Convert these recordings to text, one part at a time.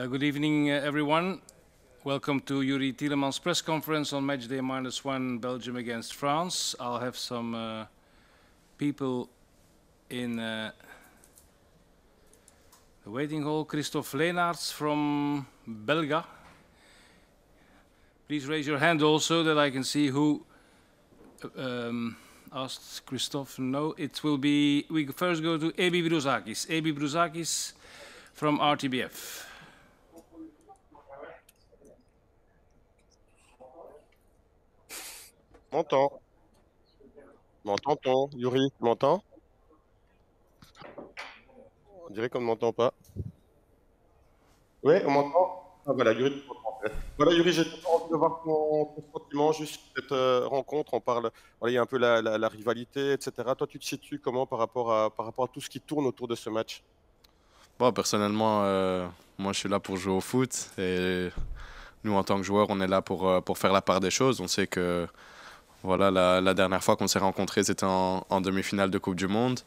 Uh, good evening, uh, everyone. Welcome to Youri Tielemans' press conference on match day minus one, Belgium against France. I'll have some uh, people in uh, the waiting hall. Christophe Leenaerts from Belga. Please raise your hand also that I can see who um, asked Christophe. No, it will be, we first go to Ebi Brouzakis. Ebi Brouzakis from RTBF. M'entends. M'entends-on Yuri, m'entends? On dirait qu'on ne m'entend pas. Oui, on m'entend Ah voilà, Yuri. Voilà, Yuri, j'ai envie de voir ton, sentiment juste cette euh, rencontre. On parle, voilà, il y a un peu la, la- la rivalité, etc. Toi, tu te situes comment par rapport, à, par rapport à tout ce qui tourne autour de ce match? Bon, personnellement, euh, moi je suis là pour jouer au foot et nous en tant que joueurs, on est là pour, euh, pour faire la part des choses. On sait que voilà, la, la dernière fois qu'on s'est rencontrés, c'était en, en demi-finale de Coupe du Monde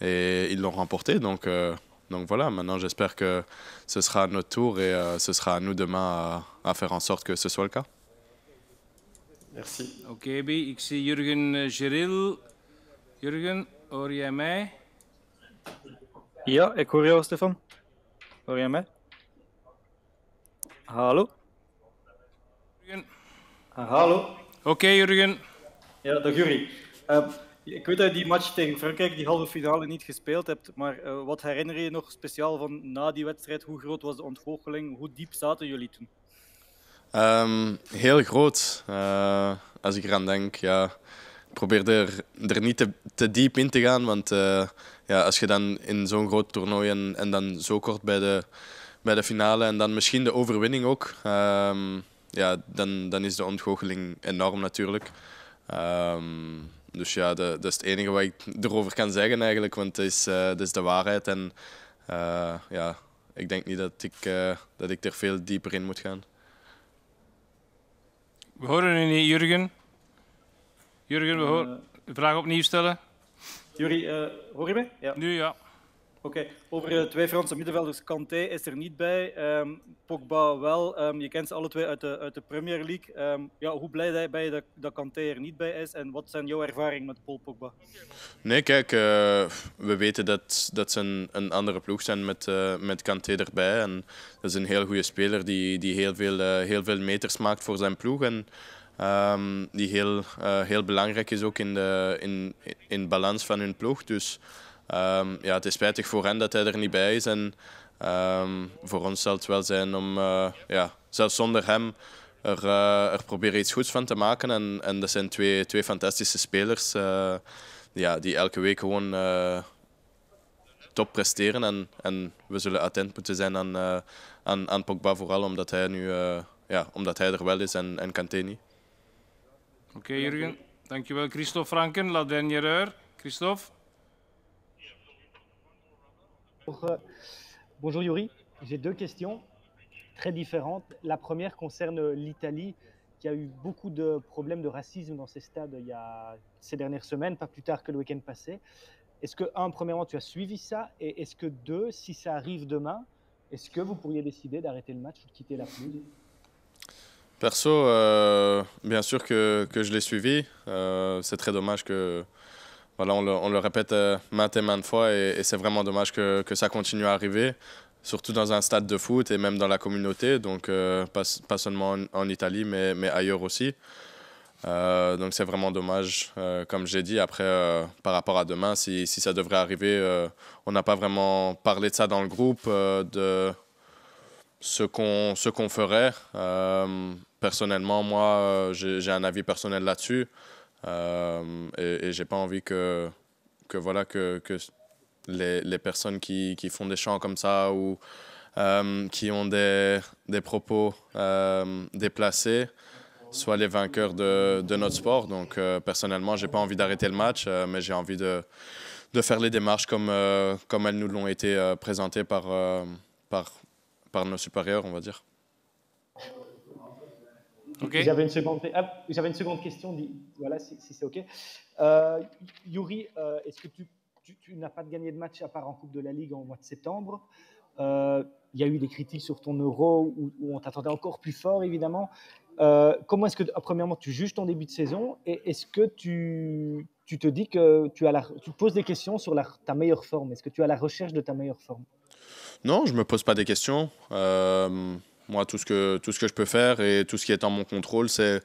et ils l'ont remporté. Donc, euh, donc voilà, maintenant j'espère que ce sera à notre tour et euh, ce sera à nous demain à, à faire en sorte que ce soit le cas. Merci. Ebi, ik zie Jurgen Geril. Jurgen, hoor jij mij? Ja, ik hoor jou, Stefan. Hoor jij mij? Hallo? Jurgen. Hallo? Oké, Jurgen. Ja, dag Jury. Ehm, ik weet dat je die match tegen Frankrijk, die halve finale, niet gespeeld hebt. Maar eh, wat herinner je nog speciaal van na die wedstrijd? Hoe groot was de ontgoocheling? Hoe diep zaten jullie toen? Ehm, heel groot. Eh, als ik eraan denk, ja, ik probeer er, er niet te, te diep in te gaan. Want eh, ja, als je dan in zo'n groot toernooi en, en dan zo kort bij de, bij de finale en dan misschien de overwinning ook, ehm, ja, dan, dan is de ontgoocheling enorm natuurlijk. Ehm, dus ja, dat is het enige wat ik erover kan zeggen eigenlijk, want het is, eh, dat is de waarheid. En eh, ja, ik denk niet dat ik, eh, dat ik er veel dieper in moet gaan. We horen u niet, Jurgen. Jurgen, we horen... De vraag opnieuw stellen. Jury, eh, hoor je mij? Ja. Nu ja. Oké, over eh, twee Franse middenvelders. Kanté is er niet bij, ehm, Pogba wel. Ehm, je kent ze alle twee uit de, uit de Premier League. Ehm, ja, hoe blij ben je dat, dat Kanté er niet bij is? En wat zijn jouw ervaringen met Paul Pogba? Nee, kijk, eh, we weten dat, dat ze een, een andere ploeg zijn met, eh met Kanté erbij. En dat is een heel goede speler die, die heel, veel, heel veel meters maakt voor zijn ploeg. En die heel, heel belangrijk is ook in de in, in balans van hun ploeg. Dus ehm, ja, het is spijtig voor hen dat hij er niet bij is. En ehm, voor ons zal het wel zijn om, eh, ja, zelfs zonder hem, er, eh, er proberen iets goeds van te maken. En, en dat zijn twee, twee fantastische spelers. eh, ja, die elke week gewoon top presteren. En, en we zullen attent moeten zijn aan, aan, aan Pogba vooral, omdat hij, nu, ja, omdat hij er wel is en, en Kanté niet. Oké, Jurgen. Dankjewel, Christophe Franken. La dernière. Christophe. Bonjour, euh, bonjour Yuri, j'ai deux questions très différentes. La première concerne l'Italie qui a eu beaucoup de problèmes de racisme dans ses stades il y a ces dernières semaines, pas plus tard que le week-end passé. Est-ce que, un, premièrement, tu as suivi ça? Et est-ce que, deux, si ça arrive demain, est-ce que vous pourriez décider d'arrêter le match ou de quitter la pelouse? Perso, euh, bien sûr que, que je l'ai suivi. Euh, c'est très dommage que. Voilà, on le, répète euh, maintes et maintes fois et, c'est vraiment dommage que, ça continue à arriver, surtout dans un stade de foot et même dans la communauté, donc euh, pas, seulement en, Italie mais, ailleurs aussi. Euh, donc c'est vraiment dommage, comme j'ai dit. Après, par rapport à demain, si, ça devrait arriver, on n'a pas vraiment parlé de ça dans le groupe, de ce qu'on ferait. Personnellement, moi, j'ai un avis personnel là-dessus. Euh, et et j'ai pas envie que, que, voilà, que, que les, les personnes qui, qui font des chants comme ça ou euh, qui ont des, des propos euh, déplacés soient les vainqueurs de, de notre sport. Donc, personnellement, j'ai pas envie d'arrêter le match, mais j'ai envie de, de faire les démarches comme, comme elles nous l'ont été présentées par, par, par nos supérieurs, on va dire. Oké. J'avais une, seconde... ah, j'avais une seconde question, voilà, si, si c'est OK. Euh, Yuri, euh, est-ce que tu, tu- tu n'as pas de gagné de match à part en Coupe de la Ligue en mois de septembre? Euh, il y a eu des critiques sur ton euro où, où on t'attendait encore plus fort, évidemment. Euh, comment est-ce que, premièrement, tu juges ton début de saison et est-ce que tu, tu, te dis que tu, as la, tu poses des questions sur la, ta meilleure forme? Est-ce que tu as la recherche de ta meilleure forme? Non, je ne me pose pas des questions. Euh, moi, tout ce, que, tout ce que je peux faire et tout ce qui est en mon contrôle, c'est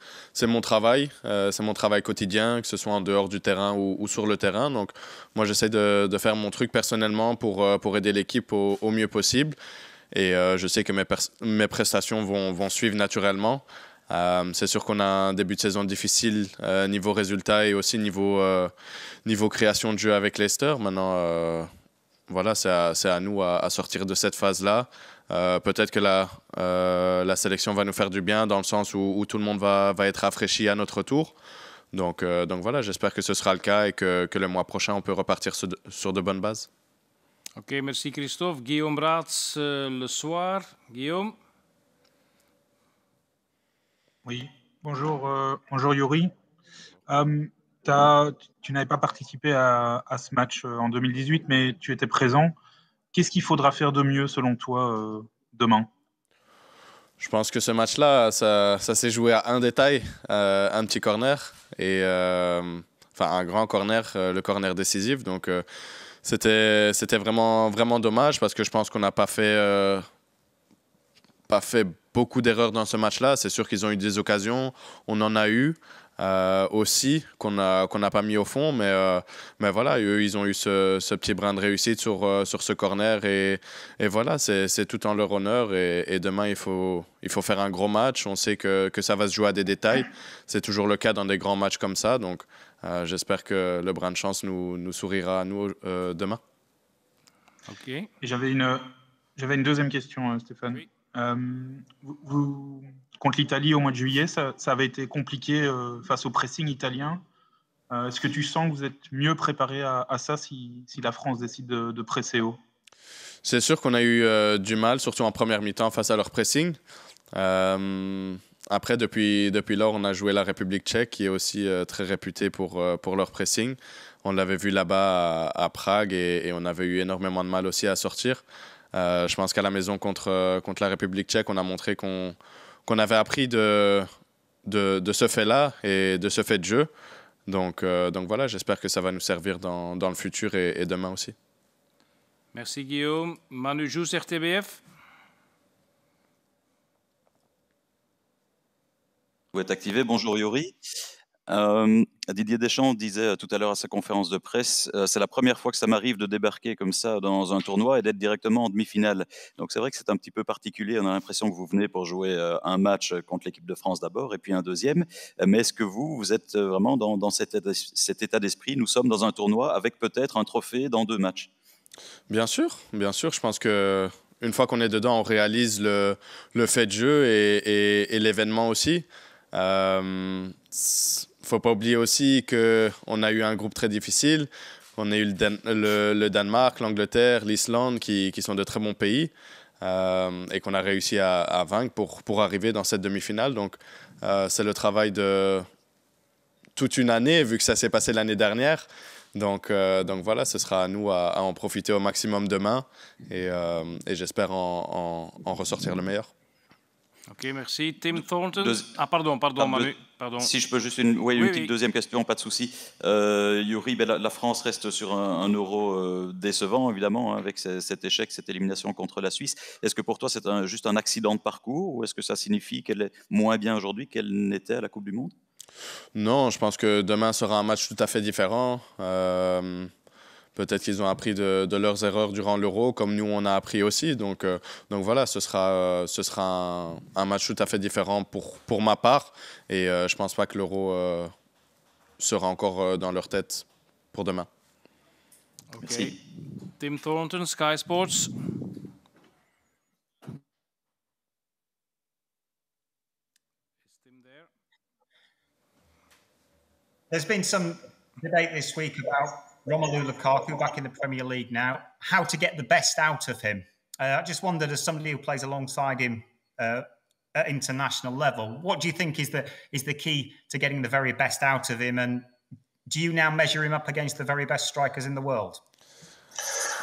mon travail. Euh, c'est mon travail quotidien, que ce soit en dehors du terrain ou, sur le terrain. Donc, moi, j'essaie de, de, faire mon truc personnellement pour, pour aider l'équipe au, au, mieux possible. Et euh, je sais que mes, mes prestations vont, vont, suivre naturellement. Euh, c'est sûr qu'on a un début de saison difficile euh, niveau résultat et aussi niveau, euh, niveau création de jeu avec Leicester. Maintenant, euh, voilà, c'est à, à, nous à, à, sortir de cette phase-là. Euh, peut-être que la, la sélection va nous faire du bien dans le sens où, où tout le monde va, va, être rafraîchi à notre tour. Donc, donc voilà, j'espère que ce sera le cas et que, que, le mois prochain, on peut repartir sur de, sur de bonnes bases. Ok, merci Christophe. Guillaume Raats, le soir. Guillaume? Oui, bonjour, euh, bonjour Yuri. Euh, tu n'avais pas participé à, à, ce match euh, en 2018, mais tu étais présent. Qu'est-ce qu'il faudra faire de mieux selon toi euh, demain? Je pense que ce match-là, ça, ça s'est joué à un détail, euh, un petit corner, et euh, enfin un grand corner, le corner décisif. Donc c'était c'était vraiment, vraiment dommage parce que je pense qu'on n'a pas fait pas fait beaucoup d'erreurs dans ce match-là. C'est sûr qu'ils ont eu des occasions, on en a eu euh, aussi qu'on n'a pas mis au fond, mais, euh, mais voilà, eux, ils ont eu ce, ce petit brin de réussite sur, euh, sur ce corner et, et voilà, c'est tout en leur honneur. Et, et, demain, il faut, il faut faire un gros match. On sait que, que ça va se jouer à des détails. C'est toujours le cas dans des grands matchs comme ça. Donc, euh, j'espère que le brin de chance nous, nous sourira à nous euh, demain. Ok. J'avais une, une deuxième question, Stéphane. Oui. Euh, vous, contre l'Italie au mois de juillet, ça, avait été compliqué euh, face au pressing italien. Euh, Est-ce que tu sens que vous êtes mieux préparé à, ça si, la France décide de, presser haut? C'est sûr qu'on a eu euh, du mal, surtout en première mi-temps, face à leur pressing. Après, depuis, depuis lors, on a joué la République tchèque, qui est aussi très réputée pour, pour leur pressing. On l'avait vu là-bas à, Prague et, et, on avait eu énormément de mal aussi à sortir. Je pense qu'à la maison contre, contre la République tchèque, on a montré qu'on qu avait appris de, de, de ce fait-là et de ce fait de jeu. Donc, euh, donc voilà, j'espère que ça va nous servir dans, dans le futur et, et, demain aussi. Merci Guillaume. Manu Jous, RTBF. Vous êtes activé. Bonjour Yuri. Euh, Didier Deschamps disait tout à l'heure à sa conférence de presse, euh, c'est la première fois que ça m'arrive de débarquer comme ça dans un tournoi et d'être directement en demi-finale. Donc c'est vrai que c'est un petit peu particulier. On a l'impression que vous venez pour jouer euh, un match contre l'équipe de France d'abord et puis un deuxième. Mais est-ce que vous, vous êtes vraiment dans, cet, état d'esprit? Nous sommes dans un tournoi avec peut-être un trophée dans deux matchs. Bien sûr, bien sûr. Je pense que une fois qu'on est dedans, on réalise le, fait de jeu et, l'événement aussi. Euh, faut pas oublier aussi qu'on a eu un groupe très difficile. On a eu le, Dan le, le Danemark, l'Angleterre, l'Islande, qui, sont de très bons pays, euh, et qu'on a réussi à, vaincre pour, arriver dans cette demi-finale. Donc, euh, c'est le travail de toute une année, vu que ça s'est passé l'année dernière. Donc, euh, voilà, ce sera à nous à, en profiter au maximum demain, et, j'espère en ressortir le meilleur. Ok, merci. Tim Thornton? Deux... Ah, pardon, pardon, ah, Manu. Pardon. Si je peux juste une, ouais, une oui, petite oui. deuxième question, pas de souci. Euh, Yuri, ben, la, la, France reste sur un, un euro euh, décevant, évidemment, hein, avec cet échec, cette élimination contre la Suisse. Est-ce que pour toi, c'est un, juste un accident de parcours ou est-ce que ça signifie qu'elle est moins bien aujourd'hui qu'elle n'était à la Coupe du Monde? Non, je pense que demain sera un match tout à fait différent. Euh, Peut-être qu'ils ont appris de, de, leurs erreurs durant l'Euro, comme nous on a appris aussi. Donc, euh, donc voilà, ce sera, euh, ce sera un, un, match tout à fait différent pour, pour ma part. Et euh, je ne pense pas que l'Euro euh, sera encore dans leur tête pour demain. Okay. Merci. Tim Thornton, Sky Sports. There's been some debate this week about Romelu Lukaku back in the Premier League now, how to get the best out of him. Uh, I just wondered, as somebody who plays alongside him uh, at international level, what do you think is the is the key to getting the very best out of him? And do you now measure him up against the very best strikers in the world?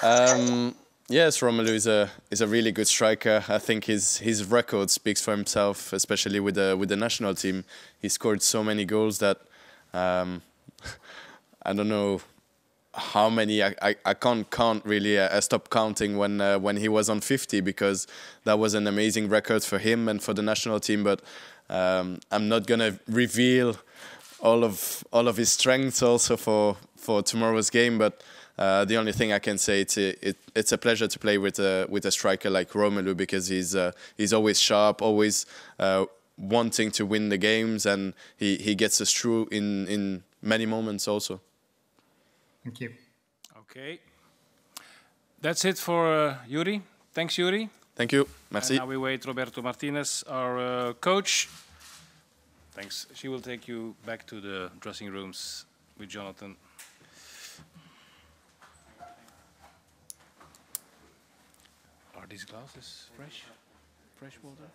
Um, Yes, Romelu is a is a really good striker. I think his his record speaks for himself, especially with the with the national team. He scored so many goals that um, I don't know how many. I, I, I can't count really. I stopped counting when uh, when he was on 50 because that was an amazing record for him and for the national team. But um, I'm not gonna reveal all of all of his strengths also for for tomorrow's game, but. Uh, the only thing I can say it's a, it, it's a pleasure to play with a with a striker like Romelu because he's uh, he's always sharp, always uh, wanting to win the games, and he, he gets us through in in many moments also. Thank you. Okay. That's it for uh, Youri. Thanks, Youri. Thank you. Merci. And now we wait Roberto Martinez, our uh, coach. Thanks. She will take you back to the dressing rooms with Jonathan. Are these glasses fresh? Fresh water?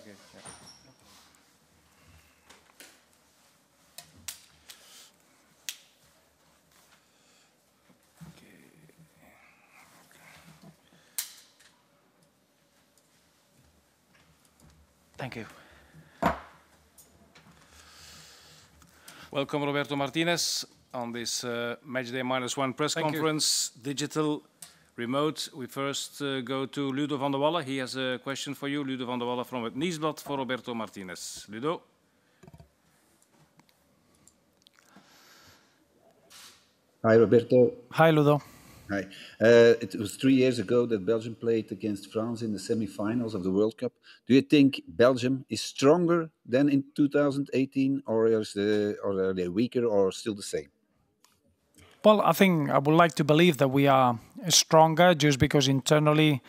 Okay, yeah. Thank you. Welcome, Roberto Martinez, on this uh, Matchday Minus One press Thank you. conference, digital, remote. We first uh, go to Ludo van der Wallen. He has a question for you. Ludo van der Wallen from het Nieuwsblad for Roberto Martinez. Ludo? Hi, Roberto. Hi, Ludo. Hi. Uh, it was three years ago that Belgium played against France in the semi-finals of the World Cup. Do you think Belgium is stronger than in 2018, or is the, or are they weaker, or still the same? Well, I think I would like to believe that we are stronger just because internally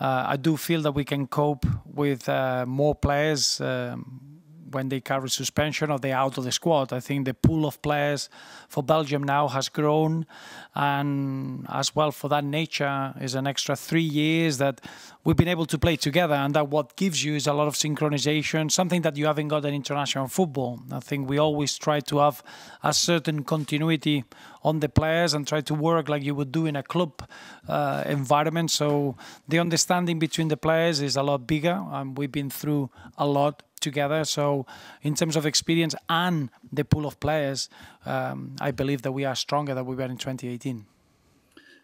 uh, I do feel that we can cope with uh, more players um, when they carry suspension or they out of the squad. I think the pool of players for Belgium now has grown, and as well for that nature is an extra three years that we've been able to play together, and that what gives you is a lot of synchronization, something that you haven't got in international football. I think we always try to have a certain continuity on the players and try to work like you would do in a club uh, environment. So the understanding between the players is a lot bigger, and we've been through a lot together. So, in terms of experience and the pool of players, um, I believe that we are stronger than we were in 2018.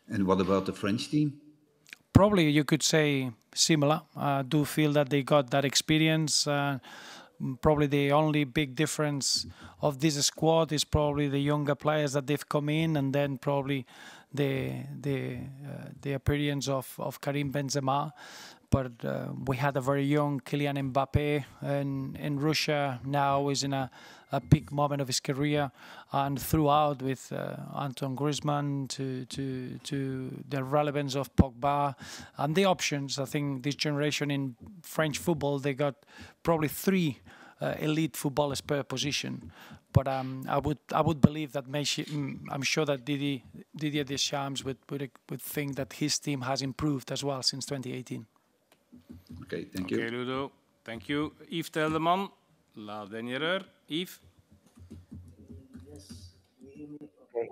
And what about the French team? Probably you could say similar. I do feel that they got that experience. Uh, probably the only big difference of this squad is probably the younger players that they've come in, and then probably the the uh, the appearance of of Karim Benzema but uh, we had a very young Kylian Mbappe in, in Russia now is in a, a peak moment of his career and throughout with uh, Antoine Griezmann to, to, to the relevance of Pogba and the options. I think this generation in French football, they got probably three uh, elite footballers per position. But um, I would I would believe that Messi, mm, I'm sure that Didier, Didier Deschamps would, would, would think that his team has improved as well since 2018. Okay, thank you. okay, you. Ludo. Thank you. Yves Taildeman, la dernière heure. Yves? Okay.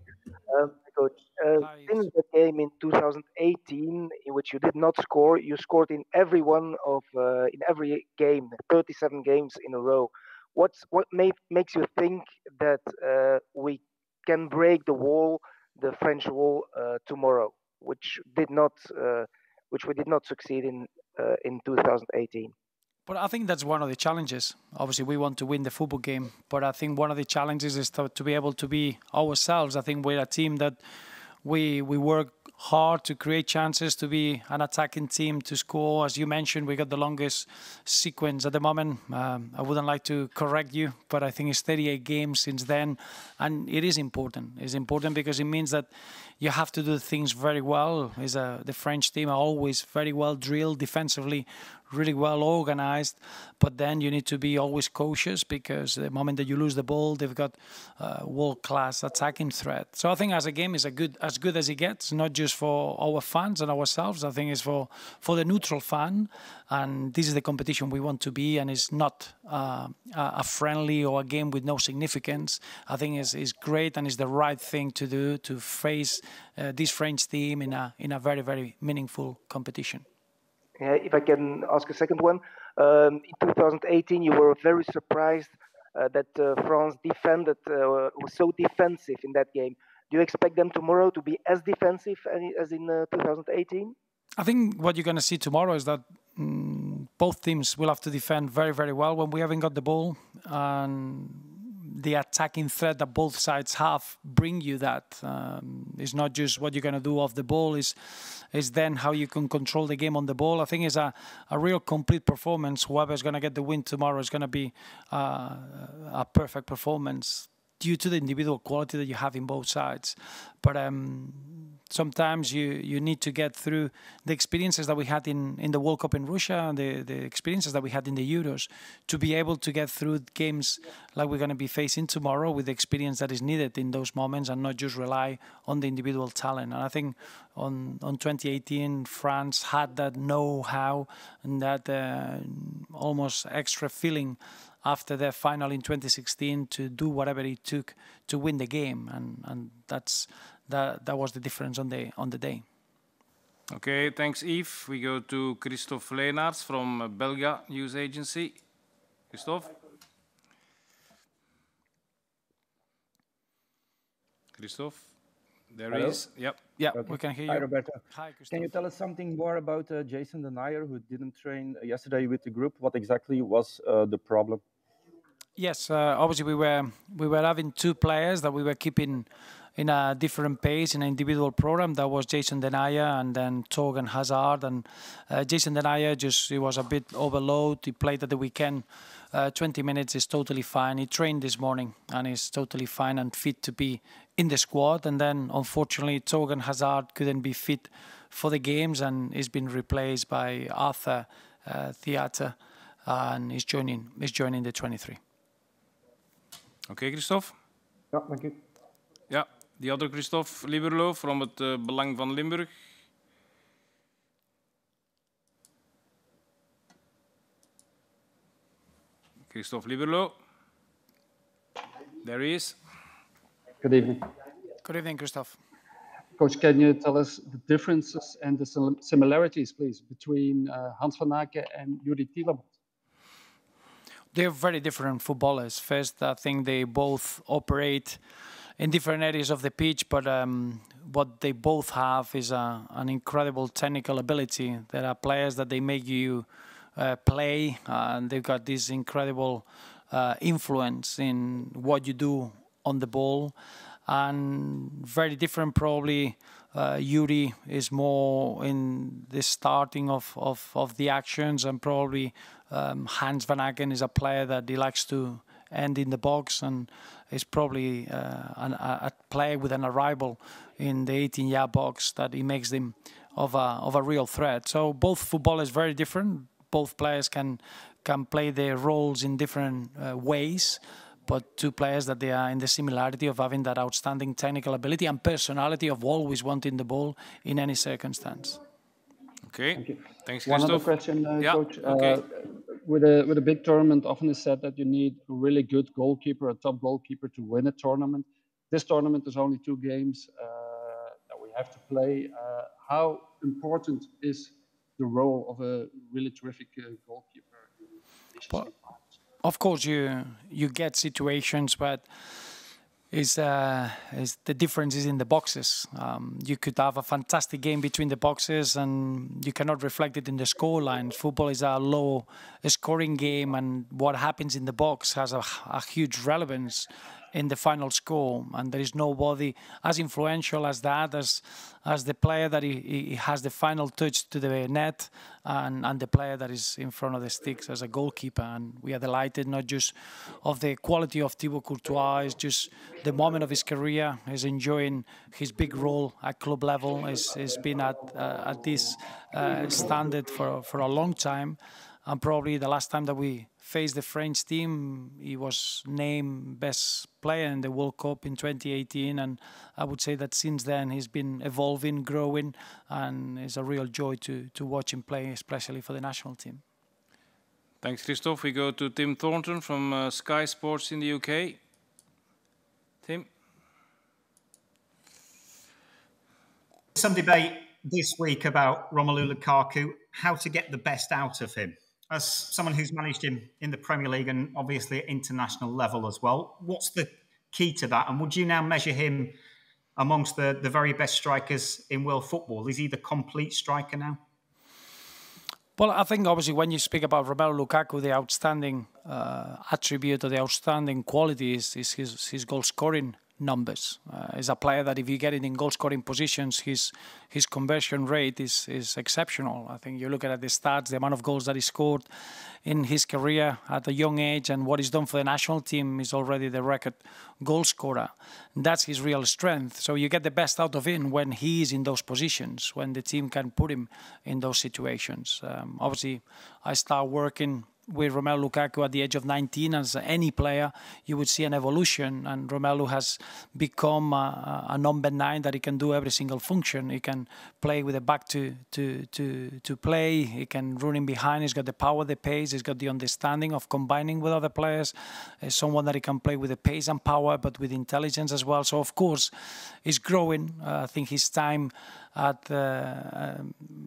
Um, Coach, uh, since the game in 2018, in which you did not score, you scored in every one of uh, in every game, 37 games in a row. What's what made, makes you think that uh, we can break the wall, the French wall, uh, tomorrow, which did not, uh, which we did not succeed in uh, in 2018? But I think that's one of the challenges. Obviously, we want to win the football game, but I think one of the challenges is to, to be able to be ourselves. I think we're a team that we we work hard to create chances to be an attacking team to score. As you mentioned, we got the longest sequence at the moment. Um, I wouldn't like to correct you, but I think it's 38 games since then, and it is important. It's important because it means that you have to do things very well. Is the French team are always very well drilled defensively, really well organized. But then you need to be always cautious because the moment that you lose the ball, they've got uh, world class attacking threat. So I think as a game is a good as good as it gets. Not just for our fans and ourselves. I think it's for for the neutral fan, and this is the competition we want to be. And it's not uh, a friendly or a game with no significance. I think it's, great and it's the right thing to do to face uh, this French team in a in a very very meaningful competition. Yeah, if I can ask a second one, um, in 2018 you were very surprised uh, that uh, France defended uh, was so defensive in that game. Do you expect them tomorrow to be as defensive as in 2018? I think what you're going to see tomorrow is that mm, both teams will have to defend very, very well when we haven't got the ball. And the attacking threat that both sides have bring you that. Um, it's not just what you're going to do off the ball, is is then how you can control the game on the ball. I think it's a, a real complete performance. Whoever's going to get the win tomorrow is going to be uh, a perfect performance due to the individual quality that you have in both sides. But um, sometimes you, you need to get through the experiences that we had in, in the World Cup in Russia and the, the experiences that we had in the Euros to be able to get through games like we're going to be facing tomorrow with the experience that is needed in those moments and not just rely on the individual talent. And I think on, on 2018, France had that know how and that uh, almost extra feeling after their final in 2016 to do whatever it took to win the game, and and that's that that was the difference on the on the day. Okay, thanks, Yves. We go to Christophe Leenaerts from Belga News Agency. Christophe. Christophe, there Hello? is. Yep. Yeah, Okay. we can hear you. Hi, Roberto. Hi, Can you tell us something more about uh, Jason Denayer, who didn't train yesterday with the group? What exactly was uh, the problem? Yes, uh, obviously we were we were having two players that we were keeping in a different pace in an individual program. That was Jason Denayer and then Torgan Hazard. And uh, Jason Denayer just he was a bit overloaded. He played at the weekend. Uh, 20 minutes is totally fine. He trained this morning and is totally fine and fit to be in the squad. And then unfortunately Torgan Hazard couldn't be fit for the games and he's been replaced by Arthur uh, Theate and he's joining he's joining the 23. Okay, Christophe? Ja, dank u. Ja, the other Christophe Liberlo from het uh, Belang van Limburg. Christophe Liberlo. There he is. Good evening. Good evening, Christophe. Coach, can you tell us the differences and the sim- similarities, please, between uh, Hans van Aken and Yuri Tielemans? They're very different footballers. First, I think they both operate in different areas of the pitch, but um, what they both have is an incredible technical ability. There are players that they make you uh, play, and they've got this incredible uh, influence in what you do on the ball. And very different, probably. Uh, Youri is more in the starting of, of, of the actions, and probably um, Hans Vanaken is a player that he likes to end in the box and is probably uh, an, a, a player with an arrival in the 18 yard box that he makes them of a, of a real threat. So both footballers very different. Both players can can play their roles in different uh, ways, but two players that they are in the similarity of having that outstanding technical ability and personality of always wanting the ball in any circumstance. Okay, thanks, One other question, uh, yeah, Coach. okay. Uh, with a with a big tournament, often is said that you need a really good goalkeeper, a top goalkeeper, to win a tournament. This tournament is only two games uh, that we have to play. Uh, how important is the role of a really terrific uh, goalkeeper? in Well, of course, you you get situations, but is uh, is the difference is in the boxes. Um, you could have a fantastic game between the boxes, and you cannot reflect it in the scoreline. Football is a low scoring game, and what happens in the box has a, a huge relevance in the final score. And there is nobody as influential as that, as as the player that he, he has the final touch to the net, and, and the player that is in front of the sticks as a goalkeeper. And we are delighted not just of the quality of Thibaut Courtois, it's just the moment of his career. He's enjoying his big role at club level. He's, he's been at uh, at this uh, standard for for a long time. And probably the last time that we faced the French team, he was named best player in the World Cup in 2018, and I would say that since then he's been evolving, growing, and it's a real joy to to watch him play, especially for the national team. Thanks, Christoph. We go to Tim Thornton from uh, Sky Sports in the UK. Tim. Some debate this week about Romelu Lukaku, how to get the best out of him. As someone who's managed him in the Premier League and obviously at international level as well, what's the key to that? And would you now measure him amongst the, the very best strikers in world football? Is he the complete striker now? Well, I think obviously when you speak about Romelu Lukaku, the outstanding uh, attribute or the outstanding quality is, is his, his goal scoring numbers. Uh, he's a player that if you get it in goal scoring positions, his his conversion rate is is exceptional. I think you look at the stats, the amount of goals that he scored in his career at a young age, and what he's done for the national team is already the record goal scorer. That's his real strength. So you get the best out of him when he is in those positions, when the team can put him in those situations. Um, obviously, I start working with Romelu Lukaku at the age of 19 as any player, you would see an evolution. And Romelu has become a, a, number nine that he can do every single function. He can play with the back to, to, to, to play. He can run in behind. He's got the power, the pace. He's got the understanding of combining with other players. He's someone that he can play with the pace and power, but with intelligence as well. So, of course, he's growing. Uh, I think his time at uh,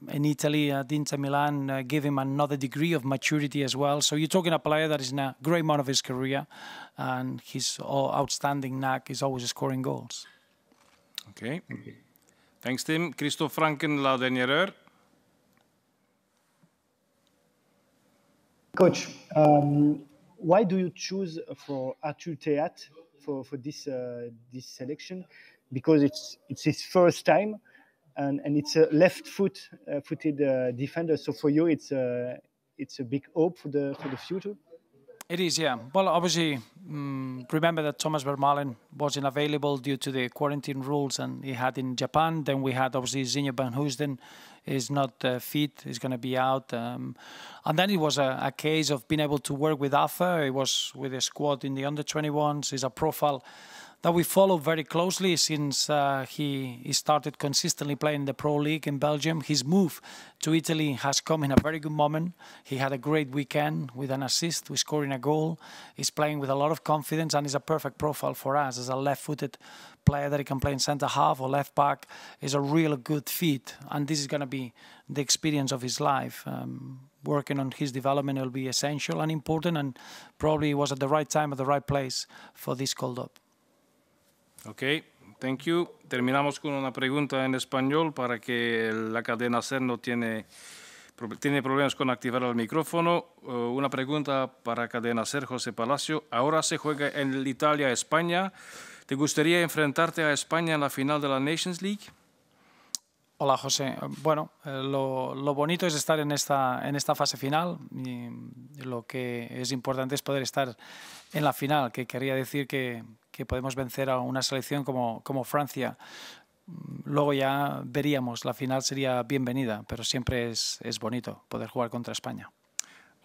in Italy at Inter Milan uh, give him another degree of maturity as well. So you're talking a player that is in a great amount of his career, and his outstanding knack is always scoring goals. Okay. Thanks, Tim. Christoph Franken, la dernière. Coach, um, why do you choose for Arthur Theate for, for this uh, this selection? Because it's it's his first time and, and it's a left foot uh, footed uh, defender. So for you, it's a it's a big hope for the for the future. It is, yeah. Well, obviously, um, remember that Thomas Vermaelen wasn't available due to the quarantine rules, and he had in Japan. Then we had obviously Zinho Vanheusden is not uh, fit, is going to be out. Um, and then it was a, a, case of being able to work with Arthur. He was with a squad in the under 21s. He's a profile that we follow very closely since uh, he, he started consistently playing the Pro League in Belgium. His move to Italy has come in a very good moment. He had a great weekend with an assist, with scoring a goal. He's playing with a lot of confidence and is a perfect profile for us as a left-footed player that he can play in centre half or left back. Is a real good fit, and this is going to be the experience of his life. Um, working on his development will be essential and important, and probably was at the right time at the right place for this called up. Ok, thank you. Terminamos con una pregunta en español para que la cadena SER no tiene, tiene problemas con activar el micrófono. Uh, una pregunta para cadena SER, José Palacio. Ahora se juega en Italia-España. ¿Te gustaría enfrentarte a España en la final de la Nations League? Hola José. Bueno, eh, lo, lo, bonito es estar en esta, en esta fase final y lo que es importante es poder estar en la final, que quería decir que, que podemos vencer a una selección como, como Francia. Mm, luego ya veríamos, la final sería bienvenida, pero siempre es, es bonito poder jugar contra España.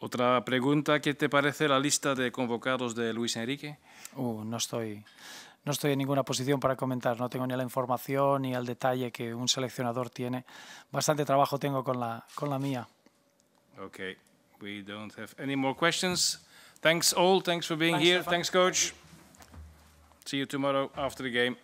Otra pregunta, ¿qué te parece la lista de convocados de Luis Enrique? Uh, no estoy no estoy en ninguna posición para comentar, no tengo ni la información ni el detalle que un seleccionador tiene. Bastante trabajo tengo con la, con la mía. Okay, we don't have any more questions. Thanks all, thanks for being here. Thanks coach. See you tomorrow after the game.